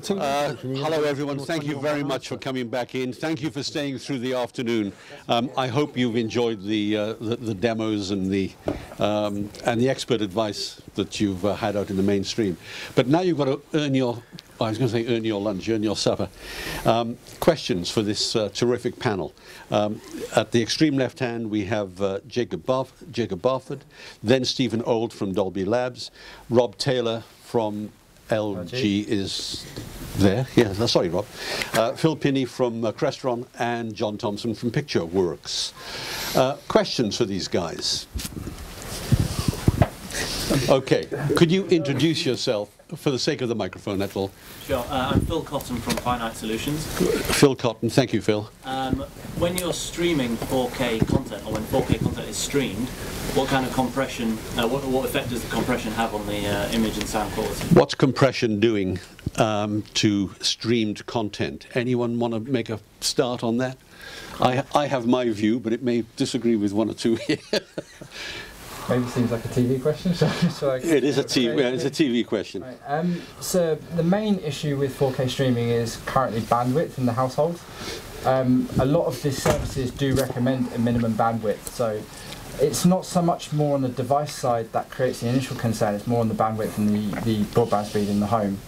doing the TV. Uh, hello, everyone. Thank you very much for coming back in. Thank you for staying through the afternoon. Um, I hope you've enjoyed the, uh, the, the demos and the um, and the expert advice that you've uh, had out in the mainstream. But now you've got to earn your. I was going to say earn your lunch, earn your supper. Um, questions for this uh, terrific panel. Um, at the extreme left hand, we have uh, Jacob, Barf Jacob Barford, then Stephen Old from Dolby Labs, Rob Taylor from LG is there. Yeah, no, sorry, Rob. Uh, Phil Pinney from uh, Crestron and John Thompson from Pictureworks. Uh, questions for these guys? Okay, could you introduce yourself for the sake of the microphone, that's all. Sure. Uh, I'm Phil Cotton from Finite Solutions. Phil Cotton, thank you, Phil. Um, when you're streaming 4K content, or when 4K content is streamed, what kind of compression, uh, what, what effect does the compression have on the uh, image and sound quality? What's compression doing um, to streamed content? Anyone want to make a start on that? I, I have my view, but it may disagree with one or two here. Maybe seems like a TV question. So, it is a TV. Yeah, it's a TV question. Right. Um, so the main issue with 4K streaming is currently bandwidth in the household. Um, a lot of these services do recommend a minimum bandwidth. So it's not so much more on the device side that creates the initial concern. It's more on the bandwidth and the, the broadband speed in the home.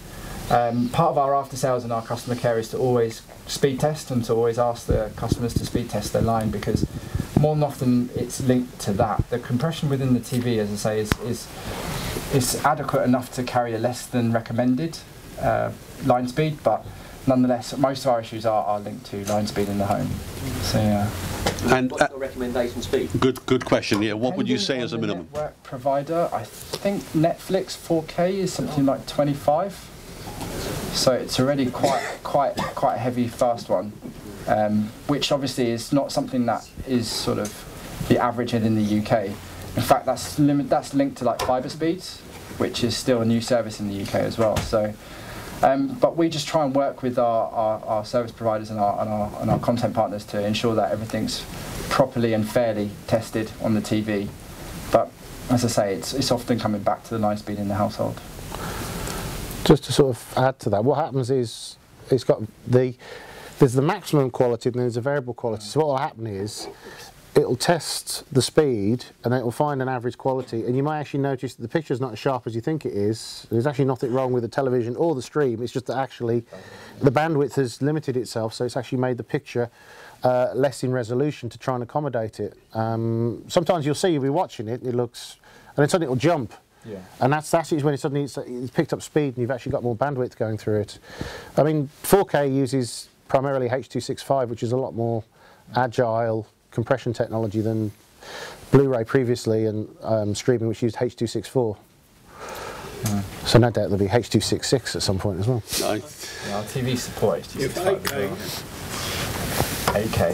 Um, part of our after sales and our customer care is to always speed test and to always ask the customers to speed test their line because more than often it's linked to that. The compression within the TV, as I say, is is, is adequate enough to carry a less than recommended uh, line speed, but nonetheless, most of our issues are, are linked to line speed in the home. So yeah. And what's the recommendation speed? Good, good question. Yeah, what would you say as a minimum? Network provider, I think Netflix 4K is something like 25. So it's already quite, quite, quite a heavy, fast one um, which obviously is not something that is sort of the average in the UK. In fact, that's that's linked to like fibre speeds, which is still a new service in the UK as well. So, um, but we just try and work with our, our, our service providers and our, and our, and our content partners to ensure that everything's properly and fairly tested on the TV. But as I say, it's, it's often coming back to the line speed in the household. Just to sort of add to that, what happens is it's got the there's the maximum quality and there's a variable quality. So what will happen is it'll test the speed and it'll find an average quality and you might actually notice that the picture's not as sharp as you think it is. There's actually nothing wrong with the television or the stream, it's just that actually the bandwidth has limited itself so it's actually made the picture uh, less in resolution to try and accommodate it. Um, sometimes you'll see, you'll be watching it, and it looks, and then suddenly it'll jump. Yeah. And that's, that's when it suddenly it's, it's picked up speed and you've actually got more bandwidth going through it. I mean, 4K uses primarily H.265, which is a lot more agile compression technology than Blu-ray previously and um, streaming, which used H.264. Mm. So no doubt there'll be H.266 at some point as well. Nice. Yeah, our TV support H.265 8K,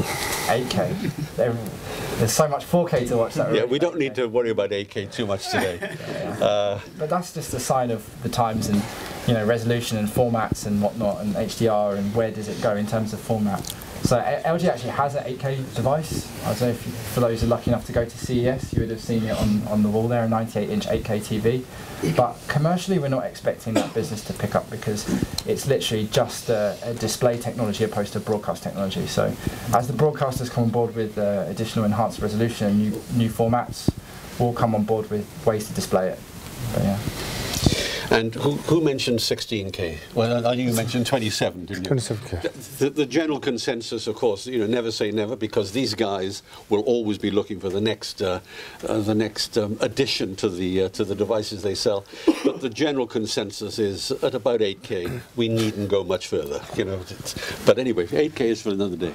8K. There's so much 4K to watch that. Yeah, we don't need to worry about 8K too much today. yeah, yeah. Uh, but that's just a sign of the times and you know resolution and formats and whatnot and HDR and where does it go in terms of format. So LG actually has an 8K device. I don't know if you, for those who are lucky enough to go to CES, you would have seen it on, on the wall there, a 98-inch 8K TV. But commercially, we're not expecting that business to pick up because it's literally just a, a display technology opposed to broadcast technology. So as the broadcasters come on board with uh, additional enhanced resolution and new, new formats, we'll come on board with ways to display it. But yeah. And who, who mentioned 16k? Well, I you mentioned 27, didn't you? 27k. The, the, general consensus, of course, you know, never say never, because these guys will always be looking for the next, uh, uh, the next um, addition to the uh, to the devices they sell. But the general consensus is at about 8k. We needn't go much further, you know. But anyway, 8k is for another day.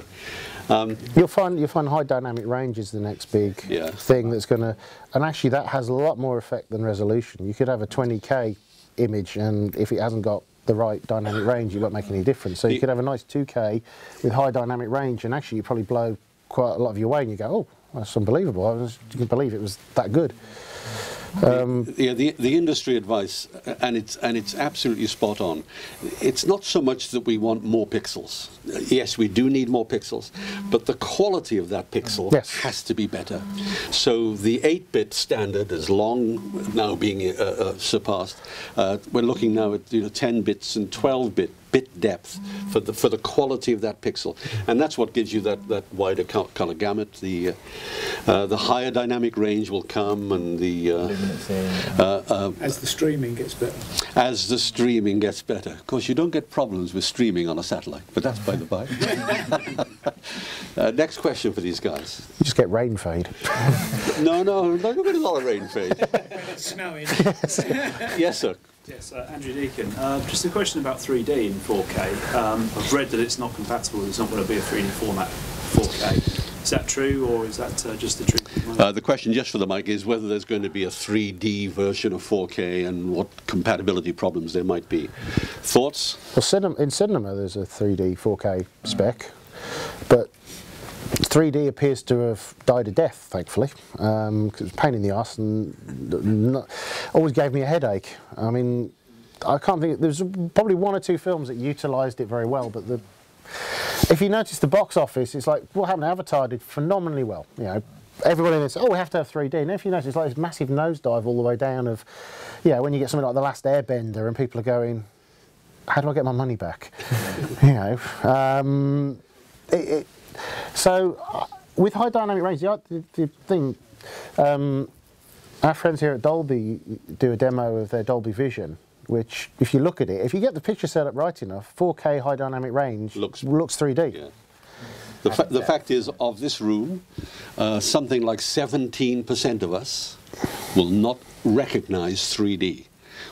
Um, you'll find you'll find high dynamic range is the next big yeah. thing that's going to, and actually that has a lot more effect than resolution. You could have a 20k image and if it hasn't got the right dynamic range, you won't make any difference. So you could have a nice 2K with high dynamic range and actually you probably blow quite a lot of your way and you go, oh, that's unbelievable. I was, you can believe it was that good. Um, the, yeah, the, the industry advice, uh, and it's and it's absolutely spot on. It's not so much that we want more pixels. Yes, we do need more pixels, but the quality of that pixel yes. has to be better. So the 8-bit standard is long now being uh, uh, surpassed. Uh, we're looking now at you know 10 bits and 12 bit bit depth for the for the quality of that pixel, and that's what gives you that that wider co- color gamut. The uh, uh, the higher dynamic range will come, and the uh, uh, uh, As the streaming gets better. as the streaming gets better. Of course, you don't get problems with streaming on a satellite, but that's by the by. uh, next question for these guys. You just get rain fade. No, no, no, you've got a lot of rain fade. Snowing. yes, sir. Yes, uh, Andrew Deacon. Uh, just a question about 3D in 4K. Um, I've read that it's not compatible. It's not going to be a 3D format 4K. Is that true, or is that uh, just the truth? Uh, the question, just for the mic, is whether there's going to be a 3D version of 4K and what compatibility problems there might be. Thoughts? Well, cinema, in cinema, there's a 3D 4K spec, but 3D appears to have died a death, thankfully, because it was pain in the ass and not, always gave me a headache. I mean, I can't think. There's probably one or two films that utilised it very well, but the if you notice the box office, it's like what happened to Avatar did phenomenally well. You know, everybody in this, oh, we have to have 3D. And if you notice, it's like this massive nosedive all the way down of, yeah, when you get something like The Last Airbender and people are going, how do I get my money back? you know, um, it, it, so uh, with high dynamic range, the, the, the thing, um, our friends here at Dolby do a demo of their Dolby Vision, which, if you look at it, if you get the picture set up right enough, 4K high dynamic range Looks- looks 3D. Yeah. The, fa- the fact is, of this room, uh, something like 17% of us will not recognize 3D.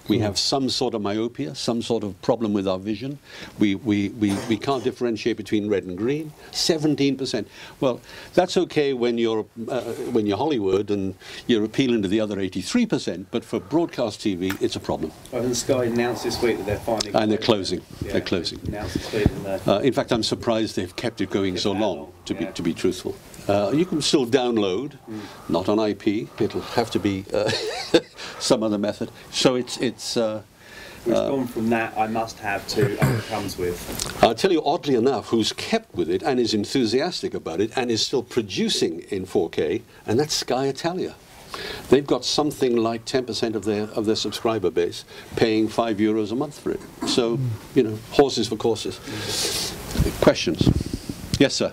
We have some sort of myopia, some sort of problem with our vision. We, we, we, we can't differentiate between red and green. 17%. Well, that's okay when you're, uh, when you're Hollywood and you're appealing to the other 83%, but for broadcast TV, it's a problem. Well, and Sky announced this week that they're finally. And they're closing. They're closing. Announced this week. Uh, in fact, I'm surprised they've kept it going so long, long, to be, to be truthful. Uh, you can still download, not on IP. It'll have to be uh, some other method. So it's, it's uh, We've gone from that I must have to oh, comes with. I'll tell you, oddly enough, who's kept with it and is enthusiastic about it and is still producing in 4K, and that's Sky Italia. They've got something like 10% of their of their subscriber base paying five euros a month for it. So, you know, horses for courses. Questions? Yes, sir.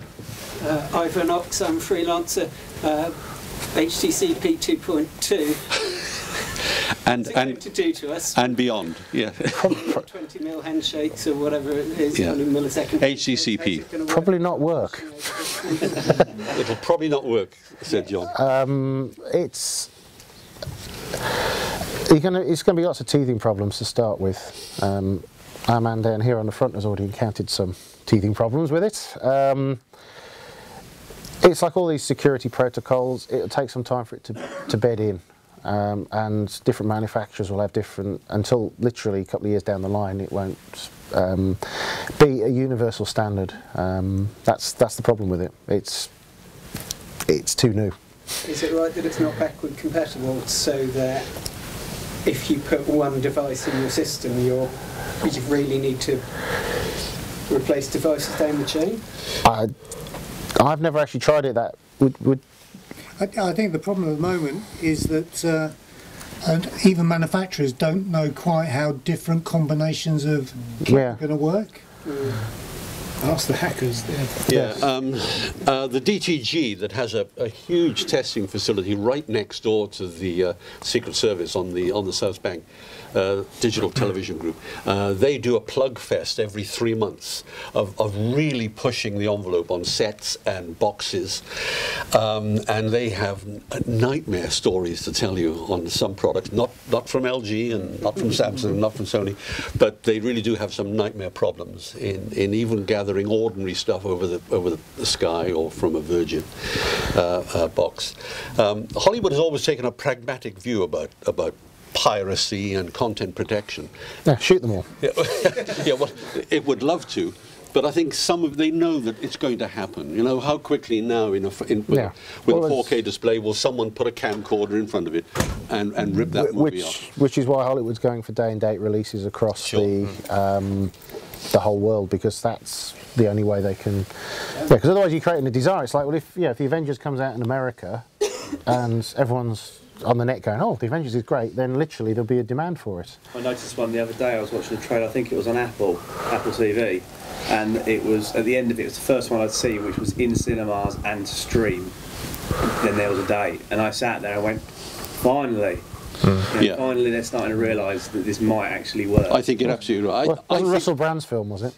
Uh, Ivan Ox, I'm a freelancer. Uh, HDCP 2.2. And What's it going and to do to us? and beyond. Yeah. 20 mil handshakes or whatever it is, Yeah. only millisecond. HDCP. Is it gonna work? Probably not work. It'll probably not work, said John. Um, it's you're gonna, it's going to be lots of teething problems to start with. Um, our man down here on the front has already encountered some teething problems with it. Um, it's like all these security protocols. It'll take some time for it to, to bed in. Um, and different manufacturers will have different, until literally a couple of years down the line, it won't um, be a universal standard. Um, that's, that's the problem with it. It's, it's too new. Is it right that it's not backward compatible so that if you put one device in your system, you're, you really need to replace devices down the chain? I, I've never actually tried it. That would, would I, I think the problem at the moment is that uh, and even manufacturers don't know quite how different combinations of kit Yeah. are going to work. Ask the hackers. They're, Yeah, um, uh, the DTG that has a, a huge testing facility right next door to the uh, Secret Service on the on the South Bank. Uh, digital television group. Uh, they do a plug fest every three months of, of really pushing the envelope on sets and boxes. Um, and they have nightmare stories to tell you on some products, not, not from LG and not from Samsung, and not from Sony, but they really do have some nightmare problems in, in even gathering ordinary stuff over the, over the, sky or from a Virgin uh, uh, box. Um, Hollywood has always taken a pragmatic view about, about piracy and content protection. yeah, shoot them all. Yeah, yeah, well, it would love to, but I think some of they know that it's going to happen. You know how quickly now in a in, with, Yeah. with Well, a 4K display will someone put a camcorder in front of it and, and rip that Wh- movie which off? which is why Hollywood's going for day and date releases across Sure. the um, the whole world because that's the only way they can. Yeah, because otherwise you're creating a desire. It's like well, if yeah, if the Avengers comes out in America and everyone's on the net going, oh, the Avengers is great, then literally there'll be a demand for it. I noticed one the other day. I was watching a trailer. I think it was on Apple, Apple TV, and it was at the end of it. It was the first one I'd seen, which was in cinemas and stream. Then there was a date, and I sat there and went, finally. Hmm. You know, Yeah. Finally, they're starting to realise that this might actually work. I think you're absolutely right. Well, I, I wasn't think- Russell Brand's film, was it?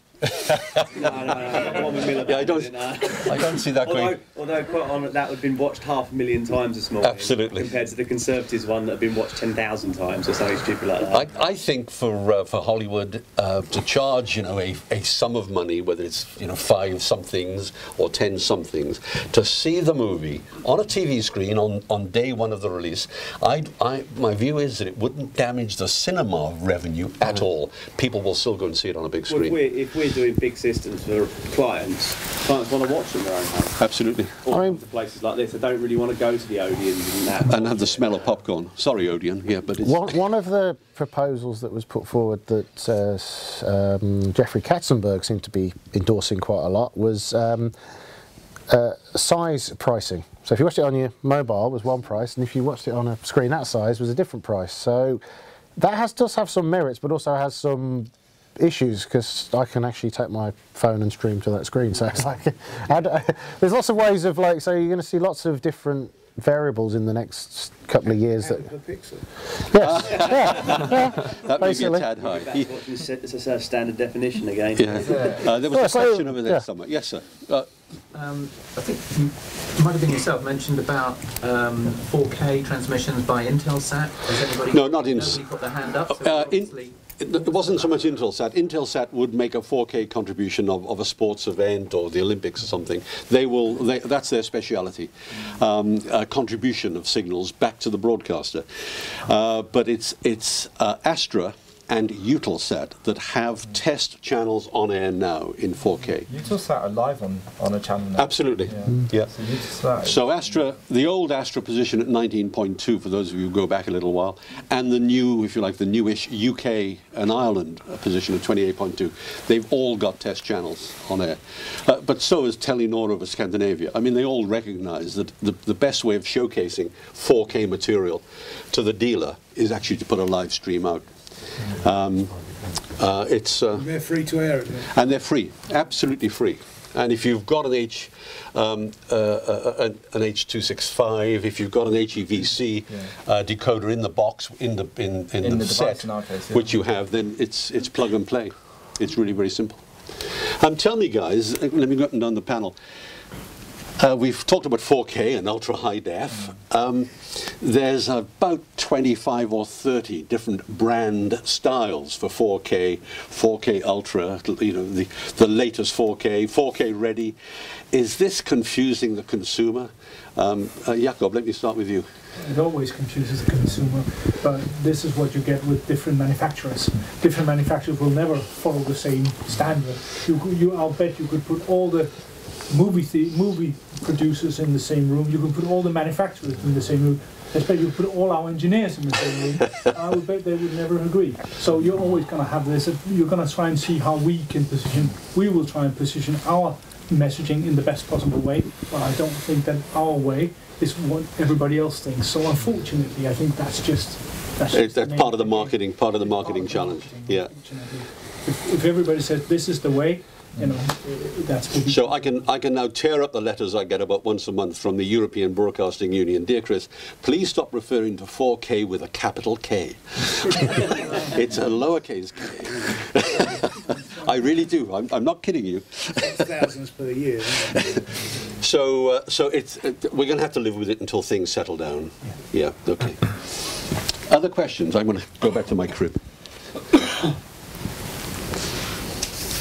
No, no, no, no, one with Miller Yeah, I don't- I don't see that Although, going. although quite honest, that would have been watched half a million times this morning. Absolutely. Compared to the Conservatives one that had been watched 10,000 times or something stupid like that. I, I think for uh, for Hollywood uh, to charge you know a, a sum of money, whether it's you know five somethings or ten somethings, to see the movie on a TV screen on, on day one of the release, I, I my view is that it wouldn't damage the cinema revenue at all. People will still go and see it on a big Well, if, screen. we're, if we're doing big systems for clients, clients want to watch them in their own home. Absolutely, Or I mean- to places like this, they don't really want to go to the Odeons and that. and have the smell of popcorn. Sorry, Odeon. Yeah, but it's One, one of the proposals that was put forward that uh, um, Jeffrey Katzenberg seemed to be endorsing quite a lot was um, uh, size pricing. So if you watched it on your mobile, it was one price, and if you watched it on a screen that size, it was a different price. So that has does have some merits, but also has some issues because I can actually take my phone and stream to that screen. So it's like I d- there's lots of ways of like so you're going to see lots of different variables in the next couple of years that Per pixel. yes yeah, yeah, that may be a tad high. Back to watching s- It's a standard definition again. Yeah. Uh, there was Yeah, a so- question over there yeah. somewhere. Yes, sir. Uh, Um, I think you might have been yourself mentioned about um, 4K transmissions by Intelsat. Has anybody? No, not Ins- Nobody put their hand up. So Uh, in- obviously- It wasn't so much Intelsat. Intelsat would make a 4K contribution of, of a sports event or the Olympics or something. They will. They, that's their speciality. Um, contribution of signals back to the broadcaster. Uh, but it's it's uh, Astra and Eutelsat that have test channels on air now in 4K. Eutelsat are live on, on a channel now. Absolutely. Yeah. Yeah. So Eutelsat. So Astra, the old Astra position at 19.2, for those of you who go back a little while, and the new, if you like, the newish UK and Ireland position at 28.2, they've all got test channels on air. Uh, but so is Telenor over Scandinavia. I mean, they all recognise that the, the best way of showcasing 4K material to the dealer is actually to put a live stream out. Um, uh, it's uh, They're free to air, and they're free, absolutely free. And if you've got an H, um, uh, uh, an, an H265, if you've got an HEVC uh, decoder in the box, in the in, in, In the, the set, case, yeah. which you have, then it's it's plug and play. It's really very simple. Um, tell me, guys. uh, Let me go up and down the panel. Uh, we've talked about 4K and ultra high def. Um, there's about 25 or 30 different brand styles for 4K, 4K ultra, you know, the, the latest 4K, 4K ready. Is this confusing the consumer? Um, uh, Jakob, let me start with you. It always confuses the consumer, but this is what you get with different manufacturers. Different manufacturers will never follow the same standard. You, you, I'll bet you could put all the movie the, movie producers in the same room. You can put all the manufacturers in the same room. I bet you put all our engineers in the same room. I would bet they would never agree. So you're always going to have this. You're going to try and see how we can position. We will try and position our messaging in the best possible way, but I don't think that our way is what everybody else thinks. So unfortunately, I think that's just that's, It's, that's part of the marketing, part of the marketing Part of the challenge. marketing, Yeah. If, if everybody says this is the way, you know, that's what So I can I can now tear up the letters I get about once a month from the European Broadcasting Union. Dear Chris, please stop referring to 4K with a capital K. it's a lowercase k. I really do. I'm, I'm not kidding you. Thousands per year. So uh, so it's uh, we're going to have to live with it until things settle down. Yeah. Okay. Other questions? I'm going to go back to my crib.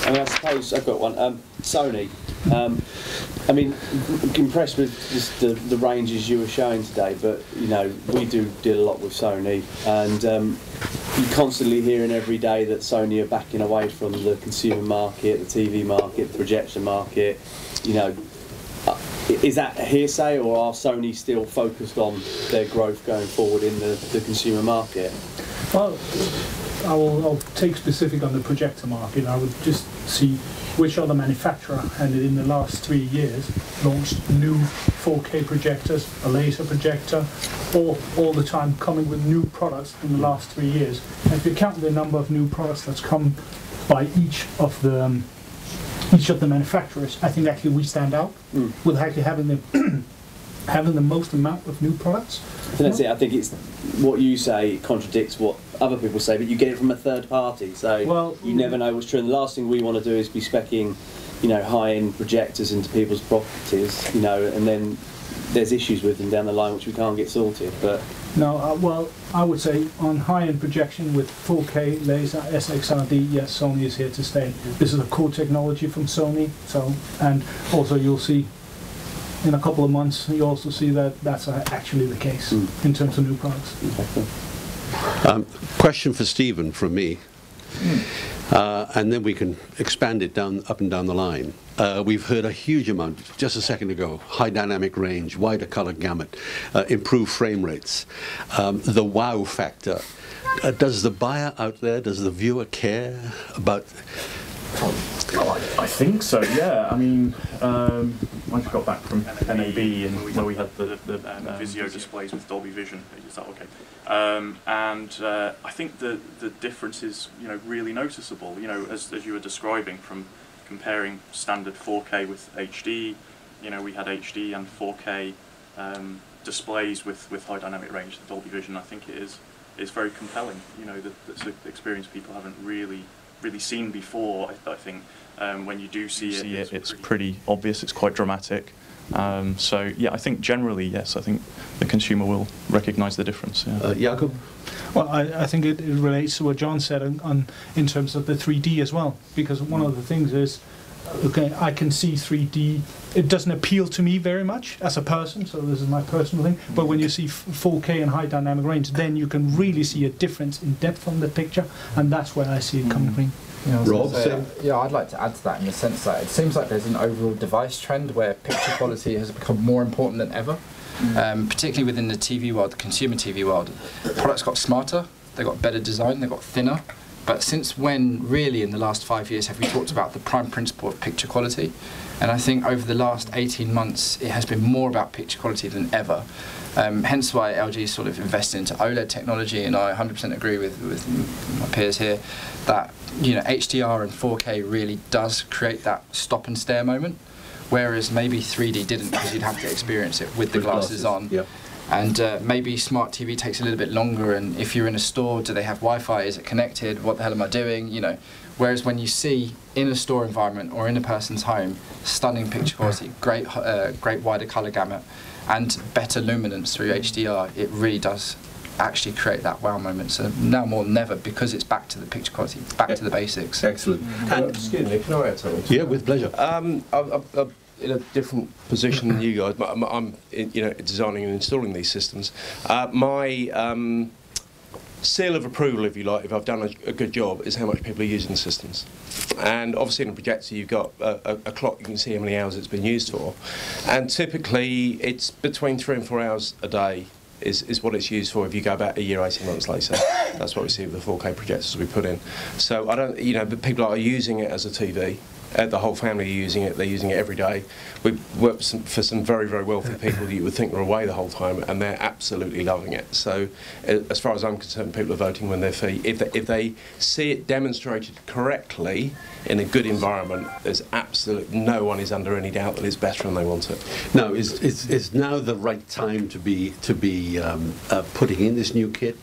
I mean, I suppose I've got one. Um, Sony. Um, I mean, impressed with just the, the ranges you were showing today, but you know, we do deal a lot with Sony, and um, you're constantly hearing every day that Sony are backing away from the consumer market, the TV market, the projection market. You know, uh, is that hearsay, or are Sony still focused on their growth going forward in the, the consumer market? Well, I will I'll take specific on the projector market. I would just see which other manufacturer had in the last three years launched new 4K projectors, a laser projector, or all the time coming with new products in the last three years. And if you count the number of new products that's come by each of the um, each of the manufacturers, I think actually we stand out Mm. with actually having the having the most amount of new products. That's it. I think it's what you say contradicts what other people say, but you get it from a third party, so Well- you never know what's true. And the last thing we want to do is be specking, you know, high-end projectors into people's properties, you know, and then there's issues with them down the line which we can't get sorted. But No, uh, well, I would say on high-end projection with 4K laser SXRD, yes, Sony is here to stay. This is a core technology from Sony, so and also you'll see in a couple of months you also see that that's uh, actually the case Mm. in terms of new products. cool. Um, question for Stephen from me, uh, and then we can expand it down up and down the line. Uh, we've heard a huge amount just a second ago: high dynamic range, wider color gamut, uh, improved frame rates, um, the wow factor. Uh, does the buyer out there, does the viewer care about? Oh, I, I think so. Yeah. I mean, um, I just got back from NAB and where we had the, the um, um, Vizio displays with Dolby Vision. Is that okay? Um, and uh, I think the the difference is you know really noticeable. You know, as as you were describing from comparing standard 4K with HD. You know, we had HD and 4K um, displays with with high dynamic range. The Dolby Vision, I think, it is is very compelling. You know, that, that's an experience people haven't really really seen before. I, I think um, when you do see you it, see it, it's pretty obvious. It's quite dramatic. Um, so yeah, I think generally yes. I think the consumer will recognise the difference. Yeah. Uh, Jakob? Well, I, I think it, it relates to what John said on, on in terms of the 3D as well, because one of the things is, okay, I can see 3D. It doesn't appeal to me very much as a person, so this is my personal thing. But when you see f- 4K and high dynamic range, then you can really see a difference in depth on the picture, and that's where I see it coming from. Yeah, Rob, say, yeah, I'd like to add to that in the sense that it seems like there's an overall device trend where picture quality has become more important than ever, um, particularly within the TV world, the consumer TV world. Products got smarter, they got better design, they got thinner. But since when, really, in the last five years, have we talked about the prime principle of picture quality? And I think over the last 18 months, it has been more about picture quality than ever. Um, hence why LG sort of invested into OLED technology, and I 100% agree with, with my peers here that you know HDR and 4K really does create that stop and stare moment, whereas maybe 3D didn't because you'd have to experience it with the With glasses, glasses, on. yep. And uh, maybe smart TV takes a little bit longer. And if you're in a store, do they have Wi-Fi? Is it connected? What the hell am I doing? You know. Whereas when you see in a store environment or in a person's home, stunning picture quality, great, uh, great wider color gamut, and better luminance through HDR, it really does actually create that wow moment. So now more than ever, because it's back to the picture quality, back to the basics. Excellent. Uh, excuse me, can I add something? Yeah, with pleasure. Um, I'm, I'm, I'm in a different position than you guys, I'm, I'm you know designing and installing these systems. Uh, my um, seal of approval, if you like, if I've done a, a good job, is how much people are using the systems. And obviously in a projector you've got a, a, a clock, you can see how many hours it's been used for. And typically it's between three and four hours a day is, is what it's used for if you go back a year, 18 months later. That's what we see with the 4K projectors we put in. So I don't, you know, but people are using it as a TV. Uh, the whole family are using it. They're using it every day. We work for some, for some very, very wealthy people that you would think are away the whole time, and they're absolutely loving it. So, uh, as far as I'm concerned, people are voting when their fee. If they, if they see it demonstrated correctly in a good environment, there's absolutely no one is under any doubt that it's better and they want it. Now, is, is, is now the right time to be to be um, uh, putting in this new kit?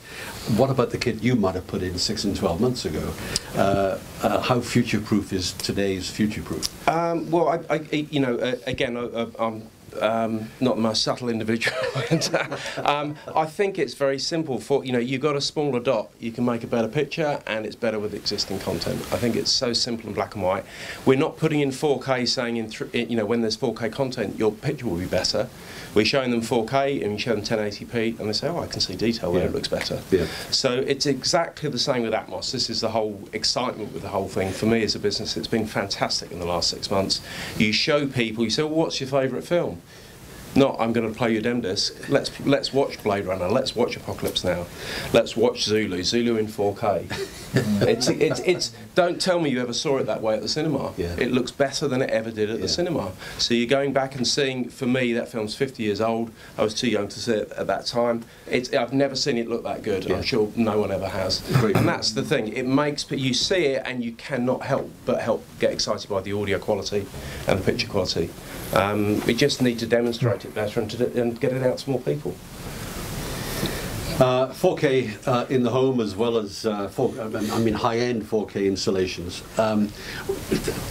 What about the kit you might have put in six and twelve months ago? Uh, uh, how future-proof is today's future-proof? Um, well, I, I, you know, uh, again, I, I'm um, not most subtle individual. uh, um, I think it's very simple. For you know, you've got a smaller dot, you can make a better picture, and it's better with existing content. I think it's so simple and black and white. We're not putting in 4K, saying in you know when there's 4K content, your picture will be better. We're showing them 4K and we show them 1080p, and they say, "Oh, I can see detail there. Yeah. It looks better." Yeah. So it's exactly the same with Atmos. This is the whole excitement with the whole thing. For me as a business, it's been fantastic in the last six months. You show people, you say, well, what's your favourite film? Not, I'm going to play your dem disc. Let's let's watch Blade Runner. Let's watch Apocalypse Now. Let's watch Zulu. Zulu in 4K. it's it's it's don't tell me you ever saw it that way at the cinema. Yeah. It looks better than it ever did at Yeah. the cinema. So you're going back and seeing. For me, that film's 50 years old. I was too young to see it at that time. It's, I've never seen it look that good. Yeah. I'm sure no one ever has. And that's the thing. It makes but you see it and you cannot help but help get excited by the audio quality and the picture quality. Um, we just need to demonstrate it better and, and get it out to more people. Uh, 4K uh, in the home as well as uh, 4, I mean high-end 4K installations. Um,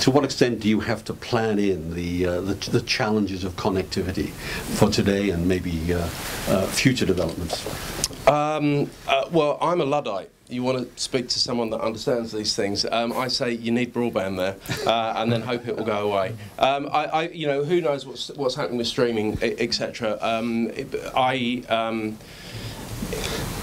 to what extent do you have to plan in the, uh, the the challenges of connectivity for today and maybe uh, uh, future developments? Um, well, I'm a Luddite. You want to speak to someone that understands these things. Um, I say you need broadband there, uh, and then hope it will go away. Um, I, I, you know, who knows what's what's happening with streaming, etc. Um, I.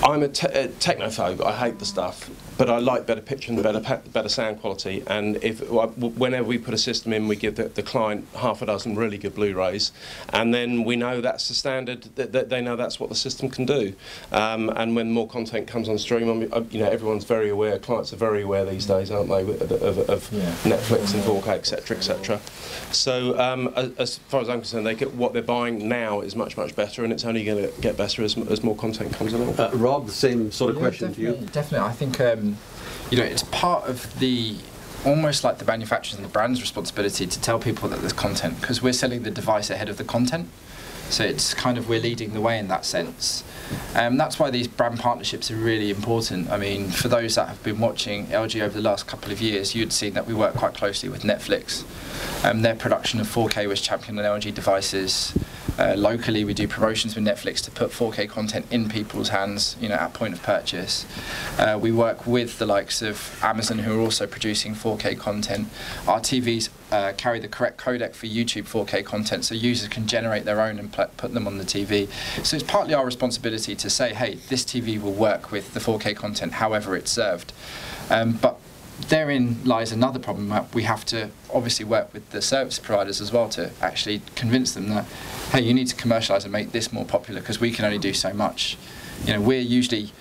I'm a, te- a technophobe. I hate the stuff, but I like better picture and better better sound quality. And if whenever we put a system in, we give the, the client half a dozen really good Blu-rays, and then we know that's the standard. That, that they know that's what the system can do. Um, and when more content comes on stream, I mean, uh, you know, everyone's very aware. Clients are very aware these days, aren't they, of, of, of Yeah. Netflix and 4K, etc., etc. So um, as, as far as I'm concerned, they get what they're buying now is much much better, and it's only going to get better as, as more content comes along. Uh, Rob, the same sort of Yeah, question to you. definitely, Definitely, I think um, you know it's part of the almost like the manufacturers and the brand's responsibility to tell people that there's content because we're selling the device ahead of the content. So it's kind of we're leading the way in that sense. Um, that's why these brand partnerships are really important. I mean, for those that have been watching LG over the last couple of years, you'd seen that we work quite closely with Netflix. Um, their production of 4K was championed on LG devices. Uh, locally, we do promotions with Netflix to put 4K content in people's hands, you know, at point of purchase. Uh, we work with the likes of Amazon, who are also producing 4K content. Our TVs uh, carry the correct codec for YouTube 4K content, so users can generate their own and put them on the TV. So it's partly our responsibility to say, hey, this TV will work with the 4K content, however it's served. Um, but therein lies another problem we have to obviously work with the service providers as well to actually convince them that hey you need to commercialize and make this more popular because we can only do so much. You know we're usually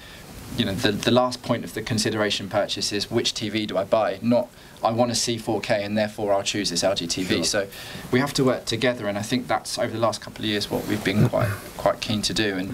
you know the, the last point of the consideration purchase is which TV do I buy? Not I want to see 4K and therefore I'll choose this LG TV Sure. so we have to work together and I think that's over the last couple of years what we've been quite quite keen to do. And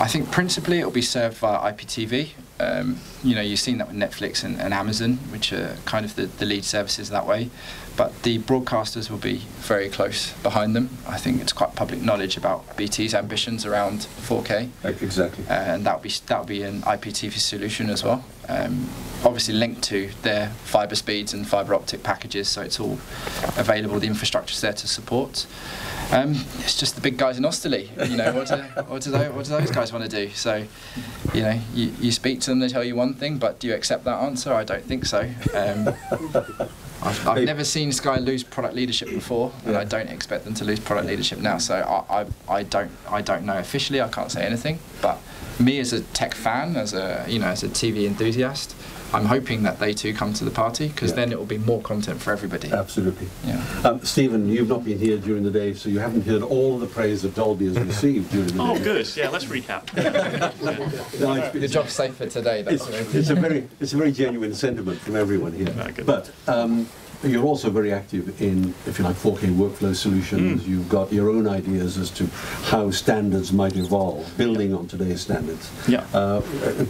I think principally it'll be served via IPTV um, you know, you've seen that with Netflix and, and Amazon, which are kind of the, the lead services that way. But the broadcasters will be very close behind them. I think it's quite public knowledge about BT's ambitions around 4K, Exactly. uh, and that'll be that'll be an IPTV solution as well. Um, obviously linked to their fibre speeds and fibre optic packages, so it's all available. The infrastructure's there to support. Um, it's just the big guys in Osterley. You know, what do, what, do those, what do those guys want to do? So, you know, you, you speak to them, they tell you one thing, but do you accept that answer? I don't think so. Um, I've, I've never seen Sky lose product leadership before, and I don't expect them to lose product leadership now. So I, I, I don't I don't know officially. I can't say anything. But me as a tech fan, as a you know as a TV enthusiast, I'm hoping that they too come to the party because Yeah. then it will be more content for everybody. Absolutely. Yeah. Um, Stephen, you've not been here during the day, so you haven't heard all the praise that Dolby has received during the Oh, day. good. Yeah, let's recap. No, it's- The job's safe for today. That's It's, what it's a very it's a very genuine sentiment from everyone here. Very. But um, you're also very active in, if you like, 4K workflow solutions. You've got your own ideas as to how standards might evolve, building on today's standards. Yeah. Uh,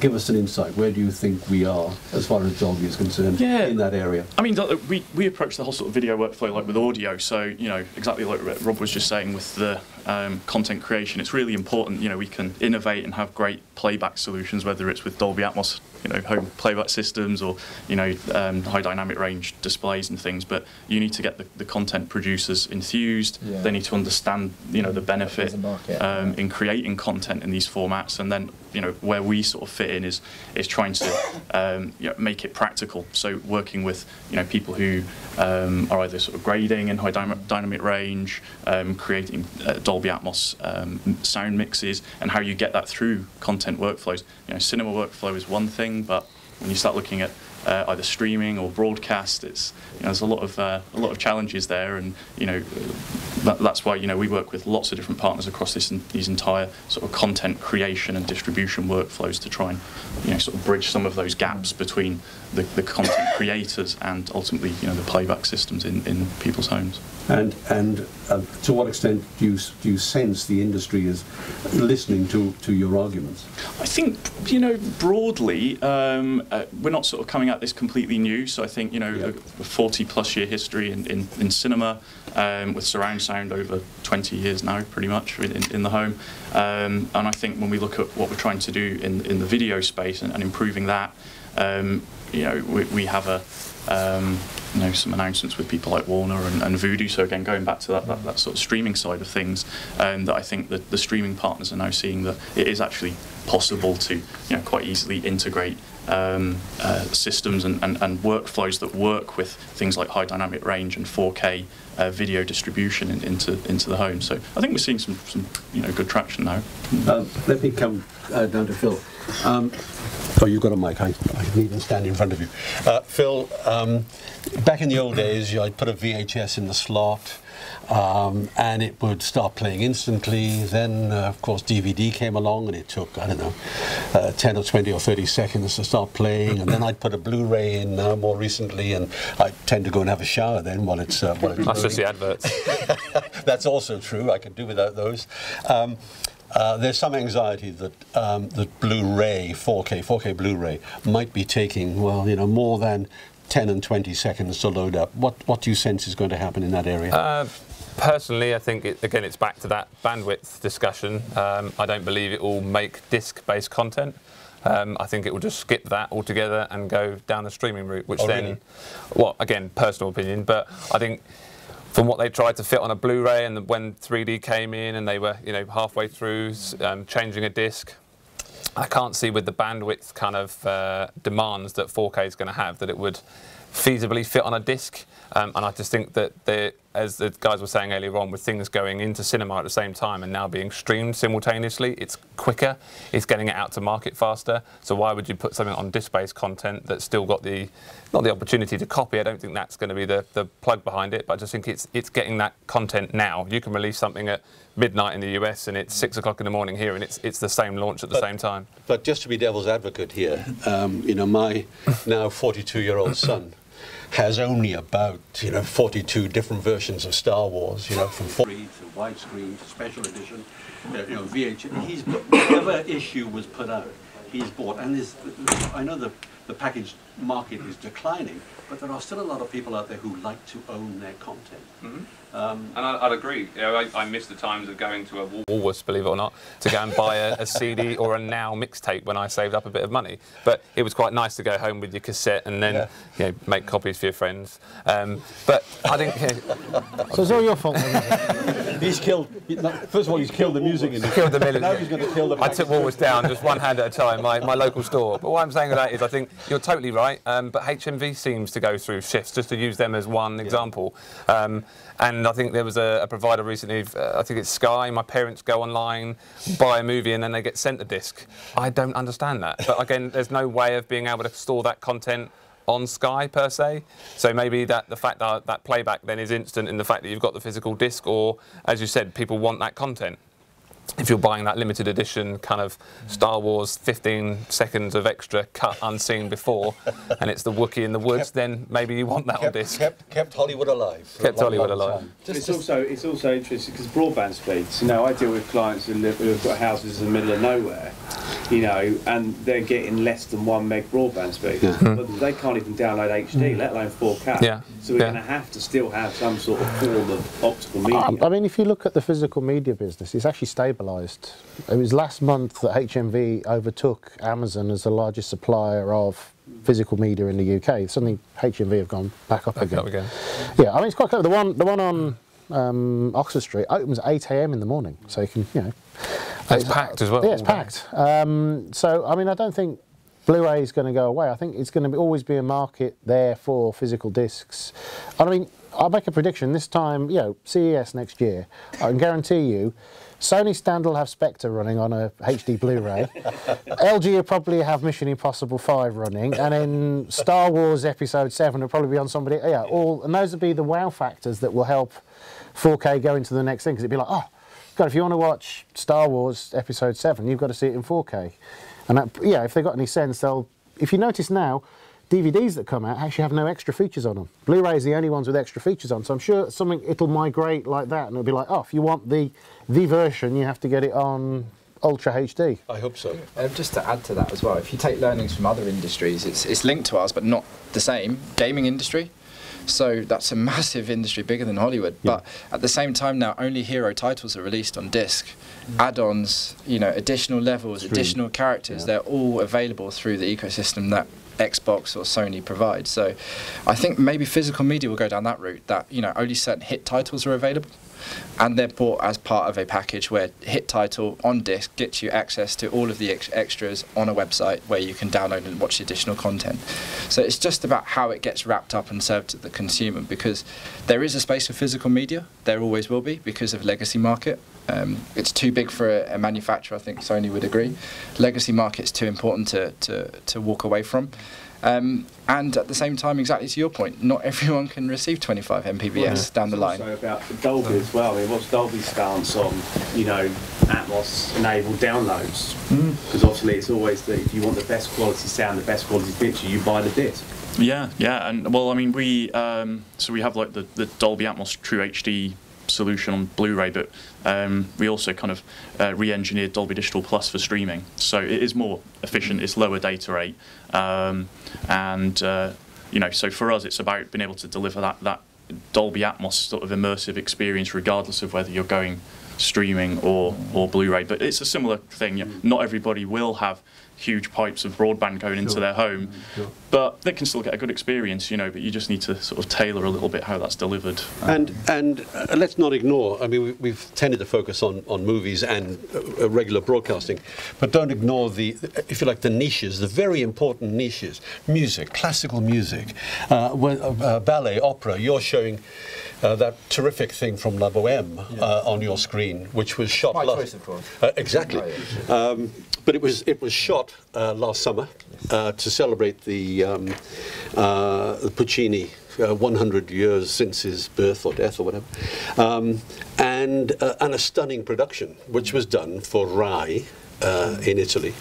give us an insight. Where do you think we are as far as Dolby is concerned Yeah. in that area? I mean, we, we approach the whole sort of video workflow like with audio. So, you know, exactly like Rob was just saying with the um, content creation, it's really important, you know, we can innovate and have great playback solutions, whether it's with Dolby Atmos, you know, home playback systems or, you know, um, high dynamic range displays and things. But you need to get the, the content producers enthused. Yeah. They need to understand, you know, the benefit There's a market. um, in creating content in these formats, and then you know where we sort of fit in is is trying to um, you know, make it practical. So working with you know people who um, are either sort of grading in high dynamic, dynamic range, um, creating uh, Dolby Atmos um, sound mixes, and how you get that through content workflows. You know, cinema workflow is one thing, but when you start looking at uh, either streaming or broadcast. It's you know, there's a lot of uh, a lot of challenges there, and you know that, that's why you know we work with lots of different partners across this these entire sort of content creation and distribution workflows to try and you know sort of bridge some of those gaps between the, the content creators and ultimately you know the playback systems in, in people's homes. And, and uh, to what extent do you, do you sense the industry is listening to, to your arguments? I think, you know, broadly, um, uh, we're not sort of coming at this completely new. So I think, you know, a 40 plus year history in, in, in cinema um, with surround sound over 20 years now, pretty much, in, in the home. Um, and I think when we look at what we're trying to do in, in the video space and, and improving that, um, you know, we, we have a um, you know, some announcements with people like Warner and, and Vudu. So again, going back to that, that, that sort of streaming side of things, um, that I think that the streaming partners are now seeing that it is actually possible to, you know, quite easily integrate um, uh, systems and, and, and workflows that work with things like high dynamic range and 4K uh, video distribution in, into into the home. So I think we're seeing some, some you know good traction now. Uh, let me come uh, down to Phil. Um, oh, you've got a mic. I, I can even stand in front of you. Uh, Phil, um, back in the old days, I'd put a VHS in the slot. Um, and it would start playing instantly. Then, uh, of course, DVD came along, and it took I don't know, uh, 10 or 20 or 30 seconds to start playing. And then I'd put a Blu-ray in now more recently, and I tend to go and have a shower then while it's uh, while it's. That's just the adverts. That's also true. I could do without those. Um, uh, there's some anxiety that um, that Blu-ray, 4K, 4K Blu-ray might be taking well, you know, more than 10 and 20 seconds to load up. What what do you sense is going to happen in that area? Uh, personally, I think it, again it's back to that bandwidth discussion. Um, I don't believe it will make disc-based content. Um, I think it will just skip that altogether and go down the streaming route, which Oh, then, really? well, again, personal opinion, but I think from what they tried to fit on a Blu-ray and when 3D came in and they were, you know, halfway through um, changing a disc, I can't see with the bandwidth kind of uh, demands that 4K is going to have that it would feasibly fit on a disc. Um, and I just think that, the, as the guys were saying earlier on, with things going into cinema at the same time and now being streamed simultaneously, it's quicker, it's getting it out to market faster. So why would you put something on disc-based content that's still got the, not the opportunity to copy? I don't think that's going to be the, the plug behind it, but I just think it's it's getting that content now. You can release something at midnight in the US and it's six o'clock in the morning here, and it's it's the same launch at the But- same time. But just to be devil's advocate here, um, you know, my now 42-year-old son has only about, you know, 42 different versions of Star Wars, you know, from 4 to widescreen to special edition, uh, you know, VH. He's whatever issue was put out, he's bought. And there's, I know the the package market is declining, but there are still a lot of people out there who like to own their content. Um, And I, I'd agree. You know, I, I miss the times of going to a Woolworths, believe it or not, to go and buy a, a CD or a Now mixtape when I saved up a bit of money. But it was quite nice to go home with your cassette and then you know, make copies for your friends. Um, but I think. So it's all your fault. he's killed. First of all, he's killed the music industry. Killed the military. Now he's going to kill the. I took Woolworths down just one hand at a time, my, my local store. But what I'm saying with that is, I think you're totally right. Um, but HMV seems to go through shifts, just to use them as one example. Um, and I think there was a, a provider recently, uh, I think it's Sky. My parents go online, buy a movie, and then they get sent a disc. I don't understand that. But again, there's no way of being able to store that content on Sky per se. So maybe that the fact that that playback then is instant in the fact that you've got the physical disc, or as you said, people want that content. If you're buying that limited edition kind of Star Wars 15 seconds of extra cut unseen before, and it's the Wookiee in the woods, then maybe you want that on disc. Kept, kept Hollywood alive. Kept long, Hollywood long alive. time. it's also it's also interesting because broadband speeds. You know, I deal with clients who live who've got houses in the middle of nowhere. You know, and they're getting less than one meg broadband speed, but they can't even download HD, let alone 4K. Yeah. So we're Yeah. going to have to still have some sort of form of optical media. Um, I mean, if you look at the physical media business, it's actually stabilised. It was last month that HMV overtook Amazon as the largest supplier of physical media in the UK. Suddenly, HMV have gone back up again. up again. Yeah, I mean, it's quite clever. The one, the one on um, Oxford Street opens at 8 a.m. in the morning, so you can, you know. It's packed as well. Yeah, it's packed. Um, so, I mean, I don't think Blu-ray is going to go away. I think it's going to be, always be a market there for physical discs. And I mean, I'll make a prediction this time, you know, CES next year. I can guarantee you, Sony stand will have Spectre running on a HD Blu-ray. LG will probably have Mission Impossible 5 running, and then Star Wars Episode 7 will probably be on somebody. Yeah, all, and those will be the wow factors that will help 4K go into the next thing because it'd be like, oh, God, if you want to watch Star Wars Episode 7, you've got to see it in 4K. And that, yeah, if they've got any sense, they'll. If you notice now, DVDs that come out actually have no extra features on them. Blu-ray is the only ones with extra features on, so I'm sure something it'll migrate like that, and it'll be like, oh, if you want the the version, you have to get it on Ultra HD. I hope so. Um, just to add to that as well, if you take learnings from other industries, it's it's linked to ours, but not the same. Gaming industry. So that's a massive industry, bigger than Hollywood. Yeah. But at the same time now, only hero titles are released on disc. Mm. Add-ons, you know, additional levels, Stream. additional characters, yeah. they're all available through the ecosystem that Xbox or Sony provides. So I think maybe physical media will go down that route that, you know, only certain hit titles are available and they're bought as part of a package where hit title on disc gets you access to all of the ex extras on a website where you can download and watch additional content. So it's just about how it gets wrapped up and served to the consumer because there is a space for physical media, there always will be because of legacy market. Um, it's too big for a, a, manufacturer, I think Sony would agree. Legacy market's too important to, to, to walk away from. Um, and at the same time, exactly to your point, not everyone can receive 25 Mbps well, down the line. Also about Dolby as well. I mean, what's Dolby's stance on, you know, Atmos-enabled downloads? Mm. Because mm. obviously, it's always that if you want the best quality sound, the best quality picture, you buy the disc. Yeah, yeah, and well, I mean, we um, so we have like the, the Dolby Atmos True HD solution on Blu-ray, but um, we also kind of uh, re-engineered Dolby Digital Plus for streaming. So it is more efficient, it's lower data rate, um, and uh, you know, so for us, it's about being able to deliver that that Dolby Atmos sort of immersive experience, regardless of whether you're going streaming or or Blu-ray. But it's a similar thing. Not everybody will have huge pipes of broadband going into their home, sure. but they can still get a good experience, you know. But you just need to sort of tailor a little bit how that's delivered. And and uh, let's not ignore. I mean, we, have tended to focus on on movies and uh, regular broadcasting, but don't ignore the, if you like, the niches, the very important niches: music, classical music, uh, uh ballet, opera. You're showing. Uh, that terrific thing from La Boheme yeah. uh, on your screen, which was shot My last. Choice, of course. Uh, exactly. Um, but it was it was shot uh, last summer uh, to celebrate the, um, uh, the Puccini. 100 years since his birth or death or whatever, um, and and a stunning production, which was done for RAI, uh, in Italy.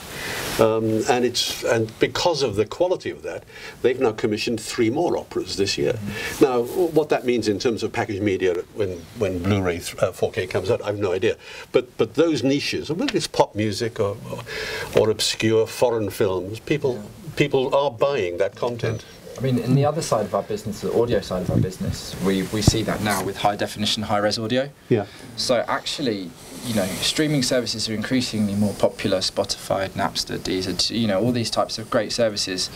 Um, and it's and because of the quality of that, they've now commissioned three more operas this year. Mm. Now, what that means in terms of packaged media when when Blu-ray uh, 4K comes out, I have no idea. But but those niches, whether it's pop music or or, or obscure foreign films, people yeah. people are buying that content. I mean, in the other side of our business, the audio side of our business, we, we see that now with high definition, high res audio. Yeah. So actually, you know, streaming services are increasingly more popular. Spotify, Napster, Deezer, you know, all these types of great services.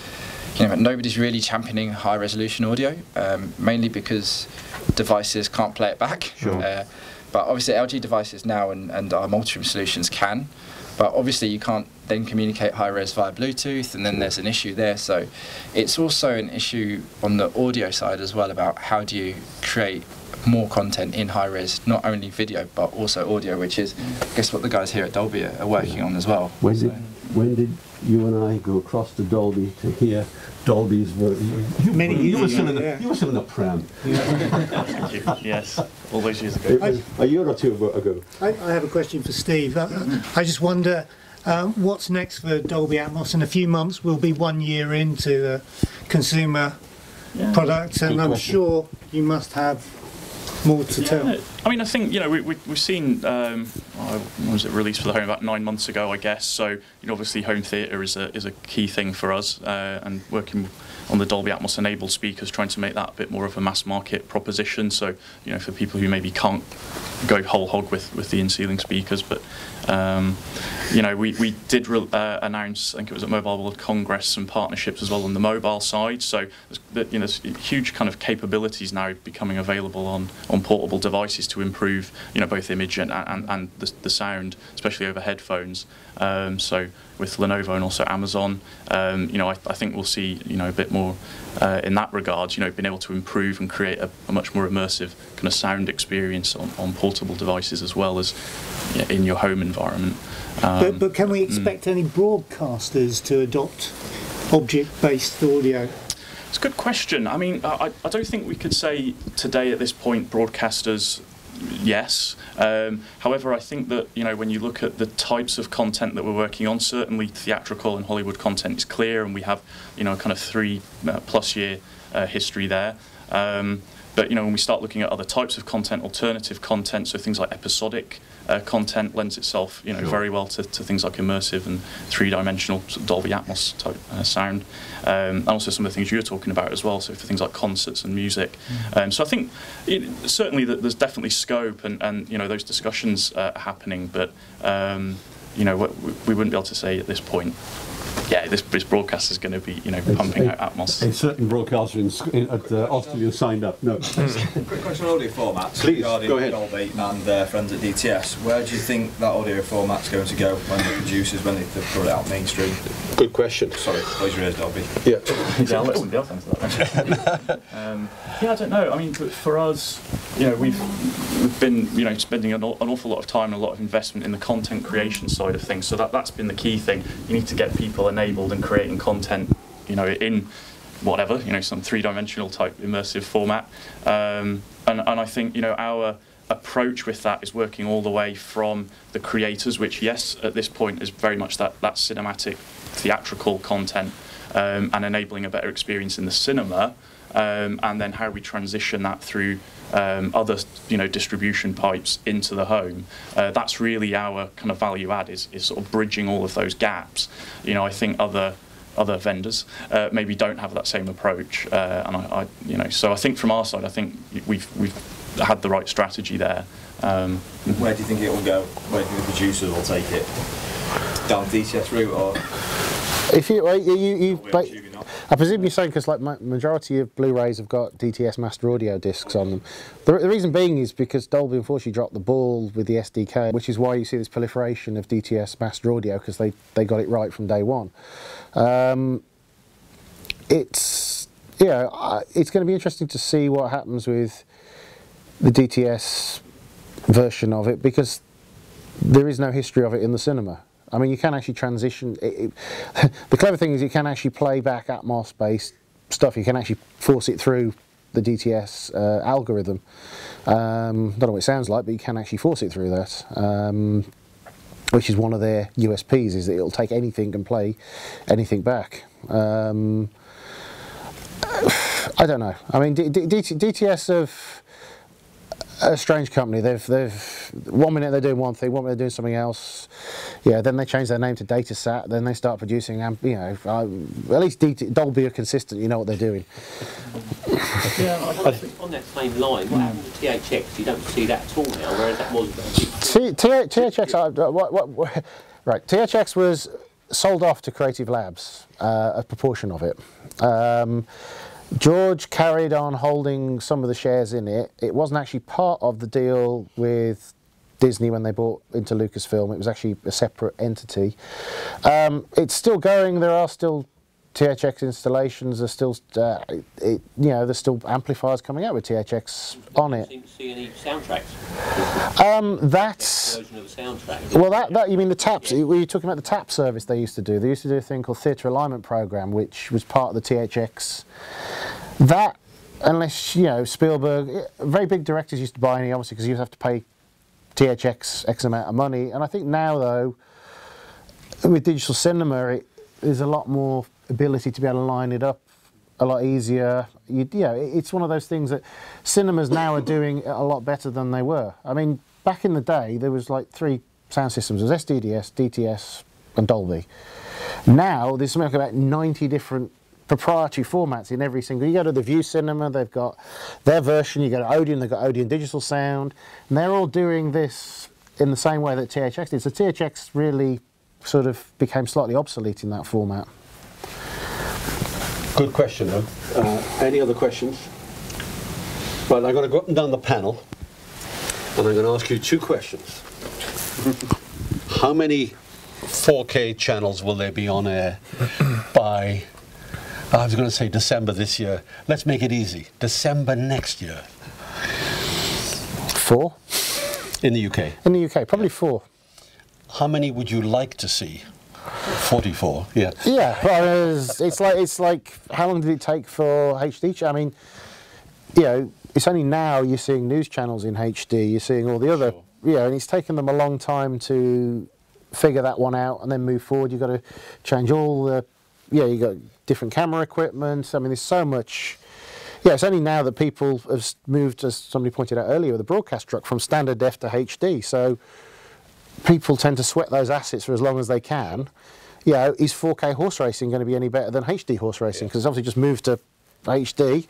You know, nobody's really championing high resolution audio, um, mainly because devices can't play it back. Sure. Uh, but obviously, LG devices now and, and our multi-room solutions can. But obviously, you can't then communicate high res via Bluetooth, and then there's an issue there. So it's also an issue on the audio side as well about how do you create more content in high res, not only video but also audio, which is, I guess, what the guys here at Dolby are, are working on as well. When did, when did you and I go across to Dolby to hear Dolby's version? You, Many you, were still in the, yeah. you were still in the pram. yes, all those years ago. I, a year or two ago. I, I have a question for Steve. I, I just wonder. Um, what's next for Dolby Atmos? In a few months, we'll be one year into the consumer yeah. product, and I'm sure you must have more to yeah, tell. I mean, I think you know we, we have seen um, when was it released for the home about nine months ago, I guess. So you know, obviously, home theatre is a is a key thing for us, uh, and working on the Dolby Atmos enabled speakers, trying to make that a bit more of a mass market proposition. So you know, for people who maybe can't go whole hog with with the in-ceiling speakers, but um, you know, we, we did uh, announce, I think it was at Mobile World Congress, some partnerships as well on the mobile side. So, you know, there's huge kind of capabilities now becoming available on, on portable devices to improve, you know, both image and, and, and the, the sound, especially over headphones. Um, so with Lenovo and also Amazon, um, you know, I, I think we'll see, you know, a bit more uh, in that regard, you know, being able to improve and create a, a much more immersive kind of sound experience on, on portable devices as well as you know, in your home environment. Um, but, but can we mm. expect any broadcasters to adopt object-based audio? It's a good question. I mean, I, I don't think we could say today at this point broadcasters yes. Um, however, I think that you know when you look at the types of content that we're working on, certainly theatrical and Hollywood content is clear, and we have you know kind of three uh, plus year uh, history there. Um, but you know when we start looking at other types of content, alternative content, so things like episodic uh, content lends itself, you know, Sure. very well to, to things like immersive and three-dimensional Dolby Atmos type uh, sound, um, and also some of the things you were talking about as well. So for things like concerts and music. Um, so I think it, certainly that there's definitely scope, and, and you know those discussions uh, are happening, but um, you know we, we wouldn't be able to say at this point. Yeah, this, this broadcast is going to be, you know, pumping out Atmos. A certain broadcaster in, in, at uh, Austin who signed up. No. Quick question on audio formats Please, regarding go ahead. Dolby and uh, friends at DTS. Where do you think that audio format's going to go when the producers, when they, they put it out mainstream? Good question. Sorry, close your ears, Dolby. Yeah. yeah, I wouldn't be able answer that. um, yeah, I don't know. I mean, but for us, you know, we've we've been, you know, spending an, an awful lot of time and a lot of investment in the content creation side of things. So that that's been the key thing. You need to get people enabled and creating content, you know, in whatever, you know, some three-dimensional type immersive format. Um, and and I think, you know, our approach with that is working all the way from the creators, which yes, at this point is very much that that cinematic, theatrical content, um, and enabling a better experience in the cinema, um, and then how we transition that through um, other, you know, distribution pipes into the home. Uh, that's really our kind of value add is, is sort of bridging all of those gaps. You know, I think other other vendors uh, maybe don't have that same approach, uh, and I, I, you know, so I think from our side, I think we've we've had the right strategy there. Um, Where do you think it will go? Where do you think the producers will take it? Down the DTS route or? If you, well, you, you, you I presume you're saying because like ma- majority of Blu-rays have got DTS master audio discs on them. The, the reason being is because Dolby unfortunately dropped the ball with the SDK, which is why you see this proliferation of DTS master audio because they, they got it right from day one. Um, it's yeah, uh, it's going to be interesting to see what happens with the DTS version of it because there is no history of it in the cinema. I mean, you can actually transition. It, it, the clever thing is you can actually play back Atmos-based stuff. You can actually force it through the DTS uh, algorithm. Um, don't know what it sounds like, but you can actually force it through that. Um, which is one of their USPs, is that it'll take anything and play anything back. Um, I don't know. I mean, D- D- DT- DTS have a strange company. They've they've one minute they're doing one thing, one minute they're doing something else. Yeah, then they change their name to Datasat. Then they start producing, you know, uh, at least Dolby are consistent. You know what they're doing. Yeah, on, that same line, what happened to THX? You don't see that at all now, whereas that was THX, uh, what, what, what, right, THX was sold off to Creative Labs, uh, a proportion of it. George carried on holding some of the shares in it. It wasn't actually part of the deal with Disney when they bought into Lucasfilm. It was actually a separate entity. Um, it's still going. There are still THX installations. are still, uh, it, you know, there's still amplifiers coming out with THX on it. seem to see any soundtracks. Um, that's Version of the soundtrack. well, that, that you mean the taps? Were you talking about the tap service they used to do? They used to do a thing called Theatre Alignment Program, which was part of the THX. That, unless you know Spielberg, eh, very big directors used to buy any, obviously, because you have to pay THX X amount of money. And I think now, though, with digital cinema, it, there's a lot more ability to be able to line it up a lot easier. You, it's one of those things that cinemas now are doing a lot better than they were. I mean, back in the day, there was like three sound systems: there was SDDS, DTS, and Dolby. Now there's something like about 90 different proprietary formats in every single. You go to the Vue Cinema, they've got their version. You go to Odeon, they've got Odeon Digital Sound, and they're all doing this in the same way that THX did. So THX really sort of became slightly obsolete in that format. Good question, though. Uh, any other questions? Right, I'm going to go up and down the panel. And I'm going to ask you two questions. How many 4K channels will there be on air by, I was going to say December this year. Let's make it easy. December next year. Four. In the UK? In the UK, probably four. How many would you like to see? 44, yeah. Yeah, well, it's, it's like it's like how long did it take for HD? I mean, you know, it's only now you're seeing news channels in HD. You're seeing all the other, yeah, and it's taken them a long time to figure that one out and then move forward. You've got to change all the, yeah, you got different camera equipment. I mean, there's so much. Yeah, it's only now that people have moved, as somebody pointed out earlier, with the broadcast truck from standard def to HD. So people tend to sweat those assets for as long as they can. You know, is 4K horse racing going to be any better than HD horse racing? Because it's obviously just moved to HD.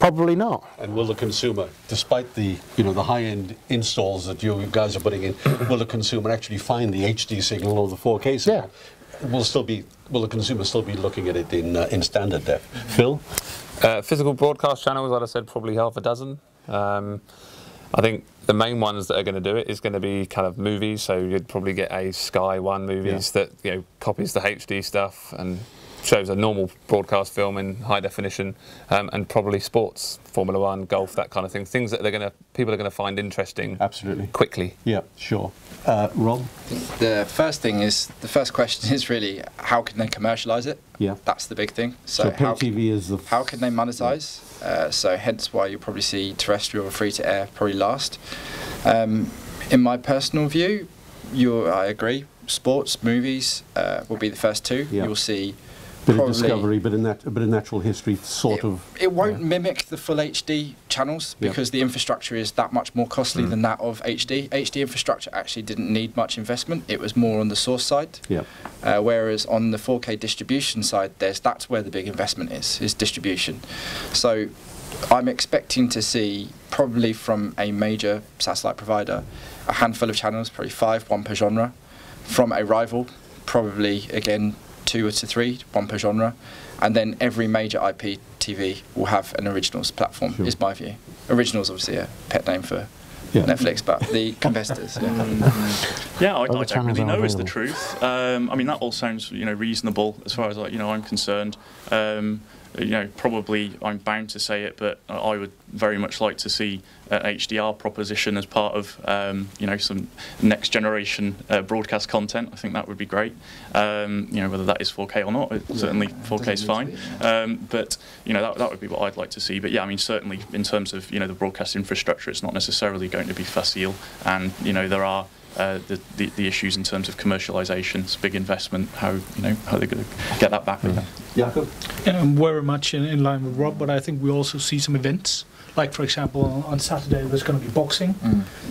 Probably not. And will the consumer, despite the you know the high-end installs that you guys are putting in, will the consumer actually find the HD signal or the 4K signal? Yeah. Will still be will the consumer still be looking at it in uh, in standard def? Phil, Uh, physical broadcast channels, like I said, probably half a dozen. Um, I think the main ones that are going to do it is going to be kind of movies. So you'd probably get a Sky One movies that you know copies the HD stuff and shows a normal broadcast film in high definition, um, and probably sports, Formula One, golf, that kind of thing. Things that they're going to people are going to find interesting. Absolutely. Quickly. Yeah, sure. Uh, Rob. The first thing is the first question is really how can they commercialise it? Yeah. That's the big thing. So, So, pay how, TV is the how can they monetize? Uh, so hence why you'll probably see terrestrial or free to air probably last. Um, in my personal view, you I agree. Sports, movies uh, will be the first two. Yeah. You'll see bit of discovery, but in nat- a bit of natural history, sort of. it won't mimic the full HD channels Yeah. because the infrastructure is that much more costly Mm. than that of HD. HD infrastructure actually didn't need much investment. It was more on the source side. Yeah. Uh, whereas on the 4K distribution side, there's that's where the big investment is, is distribution. So I'm expecting to see probably from a major satellite provider a handful of channels, probably five, one per genre. From a rival, probably again two to three, one per genre. And then every major IP TV will have an originals platform, is my view. Originals obviously a pet name for Netflix, but the competitors. Yeah. Yeah, I, I don't really are know is the truth. Um, I mean, that all sounds you know reasonable as far as like, you know I'm concerned. Um, you know, probably I'm bound to say it, but I would very much like to see an HDR proposition as part of um, you know some next generation uh, broadcast content. I think that would be great. Um, you know, whether that is 4K or not, it, certainly 4K is fine. Um, but you know, that, that would be what I'd like to see. But yeah, I mean, certainly in terms of you know the broadcast infrastructure, it's not necessarily going to be facile, and you know there are uh, the, the the issues in terms of commercialisation. It's a big investment. How you know how they're going to get that back. Jakob? Yeah, I'm very much in, in line with Rob, but I think we also see some events. Like, for example, on, on Saturday there's going to be boxing.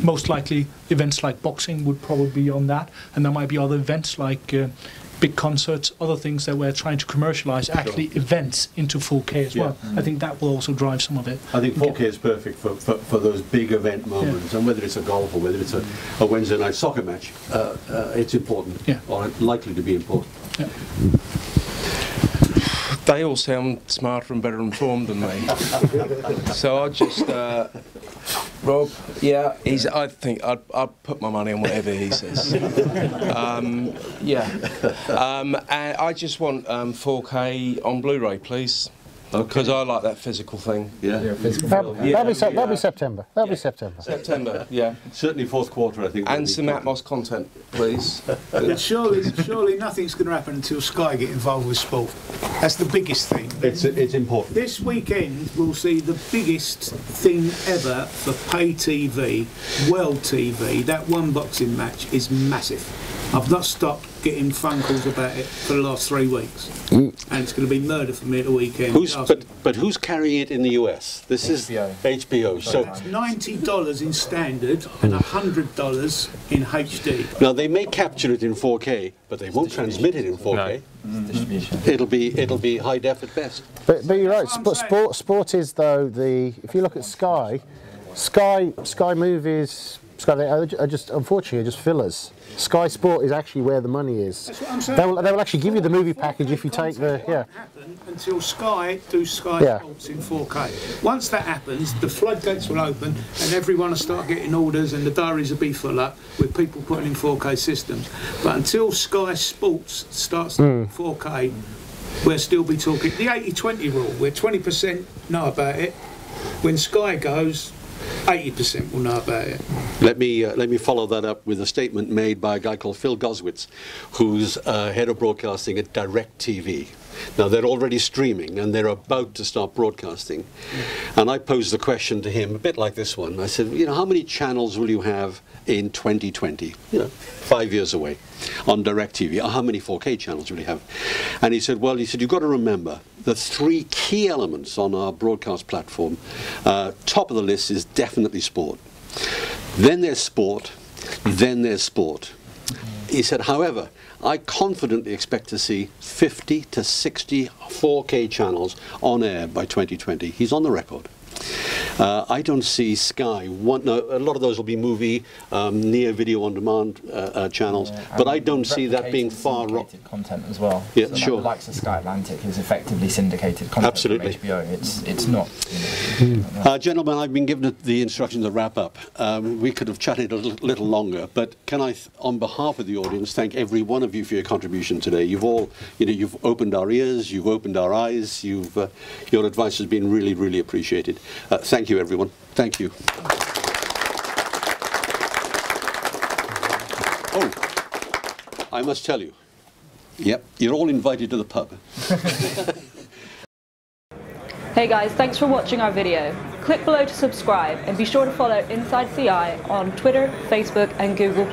Most likely, events like boxing would probably be on that, and there might be other events like uh, big concerts, other things that we're trying to commercialize, actually events into 4K as Yeah. well. I think that will also drive some of it. I think 4K is perfect for, for, for those big event moments, and whether it's a golf or whether it's a, a Wednesday night soccer match, uh, uh, it's important, or likely to be important. They all sound smarter and better informed than me. so I just, uh, Rob, yeah, he's. I think I'd, I'd put my money on whatever he says. um, yeah, um, and I just want um, 4K on Blu-ray, please. Uh, because I like that physical thing. Yeah, That'll, that'll be, Sep- that'll be September. That'll be September. September, yeah. Certainly fourth quarter, I think. And some Atmos content, please. But surely, surely nothing's going to happen until Sky get involved with sport. That's the biggest thing. It's it's important. This weekend we'll see the biggest thing ever for pay TV, World TV. That one boxing match is massive. I've not stopped getting phone calls about it for the last three weeks, mm. and it's going to be murder for me at the weekend. Who's, but, but who's carrying it in the US? This is HBO. So It's ninety dollars in standard and hundred dollars in HD. now they may capture it in 4K, but they won't transmit it in 4K. No, mm-hmm. It'll be it'll be high def at best. But, but you're right. Sport, sport, sport is though the. If you look at Sky, Sky, Sky Movies, Sky, they are ju- are just unfortunately are just fillers. Sky Sport is actually where the money is. That's what I'm saying. They will, they will actually give you the movie package if you take the yeah. until Sky do Sky Yeah. Sports in 4K. Once that happens, the floodgates will open and everyone will start getting orders and the diaries will be full up with people putting in 4K systems. But until Sky Sports starts Hmm. 4K, we'll still be talking the 80-20 rule, We're 20% know about it. When Sky goes, 80% will know about it. Let me uh, let me follow that up with a statement made by a guy called Phil Goswitz, who's uh, head of broadcasting at DirecTV. Now they're already streaming and they're about to start broadcasting. And I posed the question to him a bit like this one. I said, you know, how many channels will you have in 2020? You know, five years away on DirecTV. How many 4K channels will you have? And he said, well, he said, you've got to remember the three key elements on our broadcast platform. Uh, top of the list is definitely sport. Then there's sport, then there's sport. He said, however, I confidently expect to see 50 to 60 4K channels on air by 2020. He's on the record. Uh, I don't see Sky. One, no, a lot of those will be movie, um, near video on demand uh, uh, channels, but I don't see that being far wrong. content as well. Yeah, so like sure. The likes of Sky Atlantic is effectively syndicated content Absolutely. from HBO. It's it's not. Uh, gentlemen, I've been given the instruction to wrap up. Um, we could have chatted a little, little longer, but can I, on behalf of the audience, thank every one of you for your contribution today. You've all, you know, you've opened our ears, you've opened our eyes, you've, uh, your advice has been really, really appreciated. Uh, thank you, everyone. Thank you. Oh, I must tell you. Yep, you're all invited to the pub. Hey guys, thanks for watching our video. Click below to subscribe and be sure to follow Inside CI on Twitter, Facebook and Google+.